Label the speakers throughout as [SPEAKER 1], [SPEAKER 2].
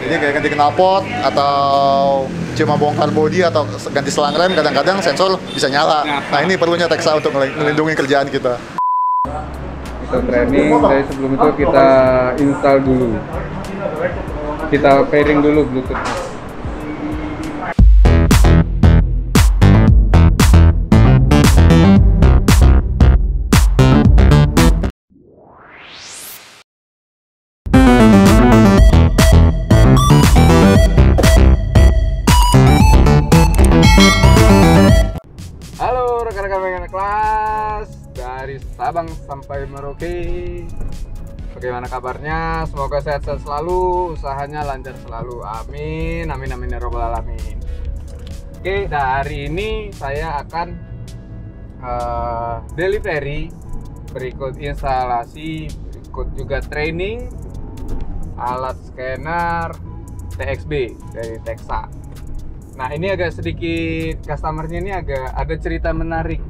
[SPEAKER 1] Jadi kayak ganti knalpot atau cuma bongkar bodi atau ganti selang rem kadang-kadang sensor bisa nyala. Nah ini perlunya Teksa untuk melindungi kerjaan kita.
[SPEAKER 2] Kita training, tapi sebelum itu kita install dulu. Kita pairing dulu Bluetooth. Dari Sabang sampai Merauke. Bagaimana kabarnya? Semoga sehat-sehat selalu, usahanya lancar selalu. Amin, amin, amin ya robbal alamin. Oke, nah hari ini saya akan eh, delivery, berikut instalasi, berikut juga training alat scanner TXB dari Texa. Nah ini agak sedikit customernya ini agak ada cerita menarik.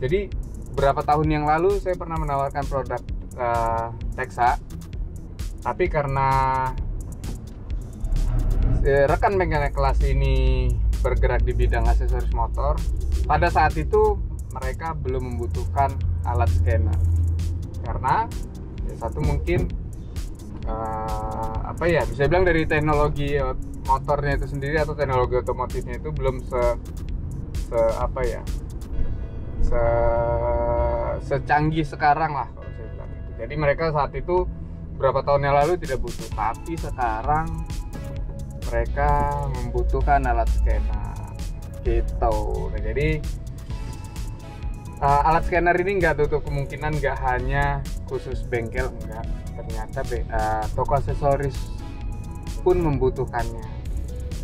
[SPEAKER 2] Jadi beberapa tahun yang lalu saya pernah menawarkan produk uh, Texa, tapi karena rekan mekanik kelas ini bergerak di bidang aksesoris motor, pada saat itu mereka belum membutuhkan alat scanner. Karena ya, satu mungkin uh, apa ya bisa bilang dari teknologi motornya itu sendiri atau teknologi otomotifnya itu belum se se apa ya se secanggih sekarang lah kalau saya bilang itu. Jadi mereka saat itu beberapa tahun yang lalu tidak butuh, tapi sekarang mereka membutuhkan alat scanner gitu. Nah, jadi uh, alat scanner ini nggak tutup kemungkinan nggak hanya khusus bengkel enggak ternyata uh, toko aksesoris pun membutuhkannya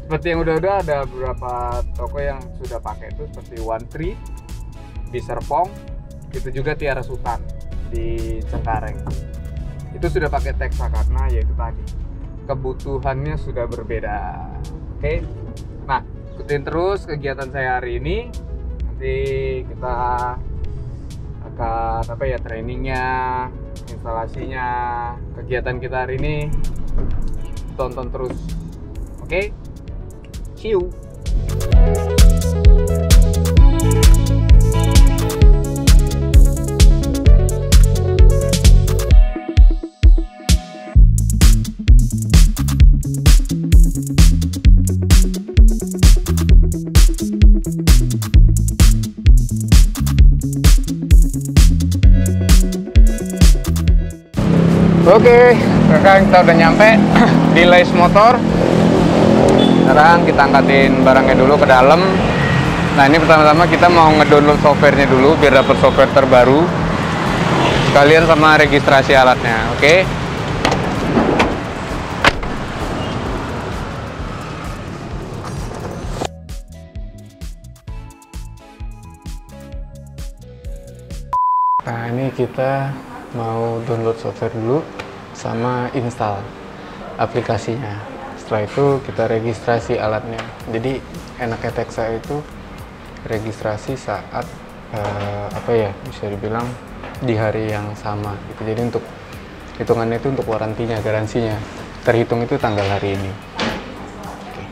[SPEAKER 2] seperti yang udah-udah ada beberapa toko yang sudah pakai itu seperti One Tree di Serpong itu juga Tiara Sultan di Cengkareng. Itu sudah pakai Texa karena yaitu tadi. Kebutuhannya sudah berbeda. Oke? Nah ikutin terus kegiatan saya hari ini. Nanti kita akan apa ya trainingnya instalasinya kegiatan kita hari ini. Tonton terus. Oke? See you Oke, sekarang kita udah nyampe di Lace Motor. Sekarang kita angkatin barangnya dulu ke dalam. Nah ini pertama-tama kita mau ngedownload softwarenya dulu biar dapat software terbaru. Sekalian sama registrasi alatnya, oke? Nah ini kita mau download software dulu sama install aplikasinya. Setelah itu kita registrasi alatnya. Jadi enaknya Texa itu registrasi saat eh, apa ya bisa dibilang di hari yang sama gitu. Jadi untuk hitungannya itu untuk warantinya garansinya. Terhitung itu tanggal hari ini. Oke.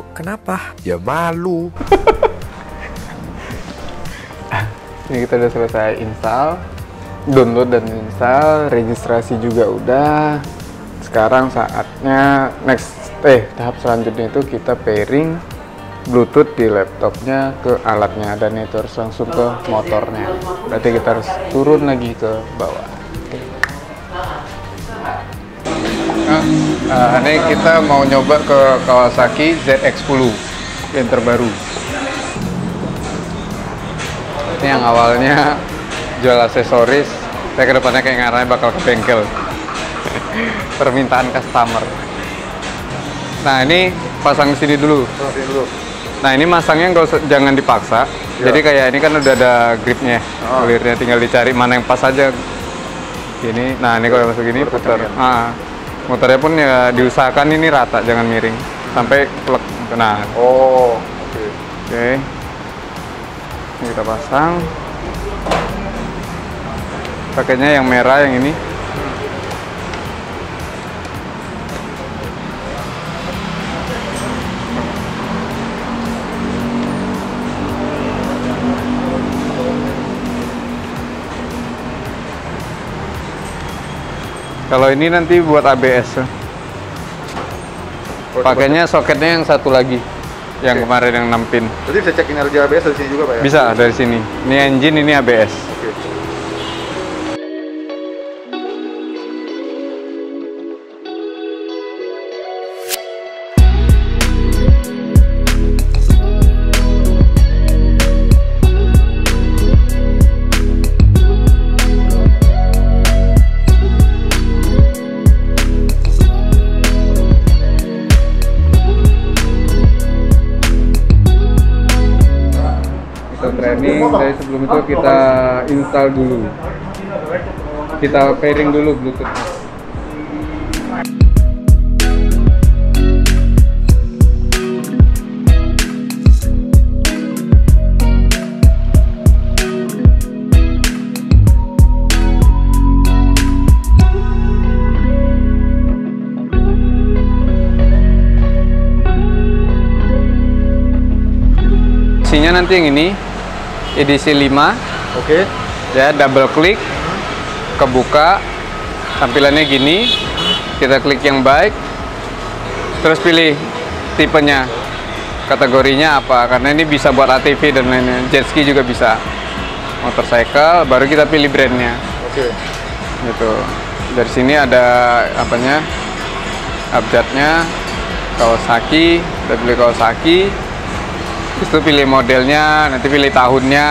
[SPEAKER 3] Malu? Kenapa?
[SPEAKER 4] Ya malu.
[SPEAKER 2] Ini kita udah selesai install, download dan install, registrasi juga udah. Sekarang saatnya next eh tahap selanjutnya itu kita pairing Bluetooth di laptopnya ke alatnya dan itu harus langsung ke motornya. Berarti kita harus turun lagi ke bawah. Nah, nah, ini kita mau nyoba ke Kawasaki ZX10 yang terbaru. Ini yang awalnya jual aksesoris, saya ke depannya kayak ngarahnya bakal ke bengkel. Permintaan customer. Nah ini pasang sini dulu. Nah ini masangnya nggak usah, jangan dipaksa.
[SPEAKER 1] Ya.
[SPEAKER 2] Jadi kayak ini kan udah ada gripnya,
[SPEAKER 1] Oh.
[SPEAKER 2] tinggal dicari mana yang pas aja. Gini, nah ini kalau masuk gini putar. Ah, muternya pun ya diusahakan ini rata, jangan miring sampai plek. Nah,
[SPEAKER 1] Oh, oke.
[SPEAKER 2] oke. Ini kita pasang. Pakainya yang merah yang ini. Kalau ini nanti buat ABS. Pakainya soketnya yang satu lagi. Yang
[SPEAKER 1] Oke.
[SPEAKER 2] kemarin yang 6 pin.
[SPEAKER 1] Jadi bisa cek kinerja ABS dari sini juga, Pak ya?
[SPEAKER 2] Bisa dari sini. Ini engine, ini ABS. Kita training, dari sebelum itu kita install dulu. Kita pairing dulu Bluetooth. Isinya nanti yang ini edisi 5
[SPEAKER 1] Oke.
[SPEAKER 2] ya double klik. Kebuka. Tampilannya gini. Kita klik yang baik. Terus pilih tipenya. Kategorinya apa? Karena ini bisa buat ATV dan lain-lain. Jet ski juga bisa. Motorcycle baru kita pilih brandnya.
[SPEAKER 1] Oke.
[SPEAKER 2] gitu. Dari sini ada apanya abjadnya Kawasaki. Kita pilih Kawasaki Itu pilih modelnya nanti pilih tahunnya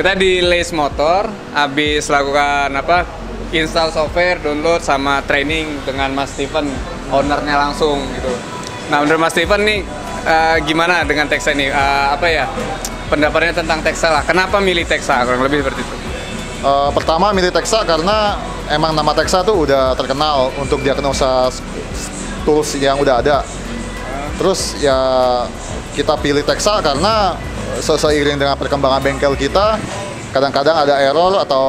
[SPEAKER 2] kita di Lace Motor habis lakukan apa install software, download sama training dengan Mas Steven, ownernya langsung gitu. Nah, menurut Mas Steven nih eh, gimana dengan Texa ini? Eh, apa ya pendapatnya tentang Texa lah? Kenapa milih Texa? Kurang lebih seperti itu.
[SPEAKER 1] Eh, pertama milih Texa karena emang nama Texa tuh udah terkenal untuk diagnosa tools yang udah ada. Terus ya kita pilih Texa karena seiring dengan perkembangan bengkel kita, kadang-kadang ada error atau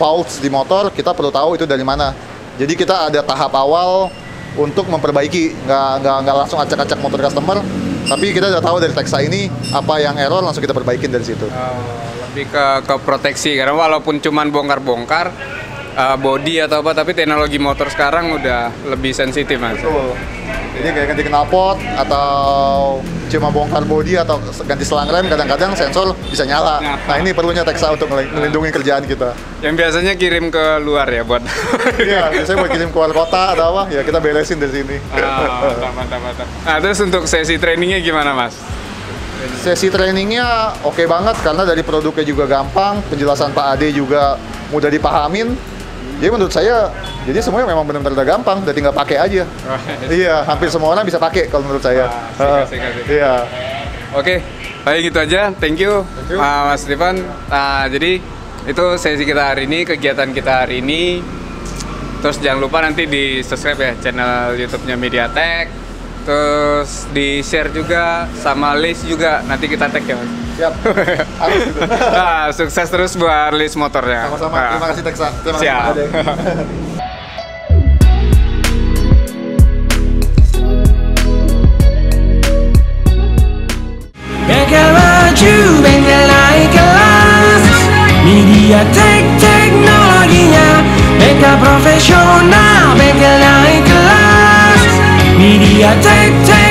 [SPEAKER 1] faults di motor, kita perlu tahu itu dari mana. Jadi kita ada tahap awal untuk memperbaiki, nggak nggak nggak langsung acak-acak motor customer, tapi kita udah tahu dari Texa ini apa yang error langsung kita perbaikin dari situ.
[SPEAKER 2] Oh, lebih ke ke proteksi karena walaupun cuman bongkar-bongkar eh, body atau apa tapi teknologi motor sekarang udah lebih sensitif mas.
[SPEAKER 1] Betul. Jadi kayak ganti knalpot atau cuma bongkar bodi atau ganti selang rem kadang-kadang sensor bisa nyala.
[SPEAKER 2] Nah.
[SPEAKER 1] Ini perlunya Texa untuk melindungi kerjaan kita.
[SPEAKER 2] Yang biasanya kirim ke luar ya buat.
[SPEAKER 1] Iya, biasanya buat kirim keluar kota atau apa, ya kita beresin dari sini.
[SPEAKER 2] Ah, mantap, mantap, mantap. Nah terus untuk sesi trainingnya gimana mas?
[SPEAKER 1] Sesi trainingnya oke banget karena dari produknya juga gampang, penjelasan Pak Ade juga mudah dipahamin. Jadi menurut saya, jadi semuanya memang benar-benar udah gampang, udah tinggal pakai aja. Iya, hampir semua orang bisa pakai kalau menurut saya.
[SPEAKER 2] Wah, asik.
[SPEAKER 1] Iya.
[SPEAKER 2] Oke, baik gitu aja. Thank you,
[SPEAKER 1] Thank you.
[SPEAKER 2] Ah, Mas Rifan. Nah, jadi itu sesi kita hari ini, kegiatan kita hari ini. Terus jangan lupa nanti di subscribe ya channel YouTube-nya Mediatek. Terus di share juga sama list juga nanti kita tag ya mas.
[SPEAKER 1] Siap.
[SPEAKER 2] Nah, sukses terus buat list motornya.
[SPEAKER 1] Sama-sama. Terima kasih Texa. Terima kasih
[SPEAKER 2] Siap.
[SPEAKER 4] teknologinya Bengkel profesional, bengkel naik kelas MediaTek, take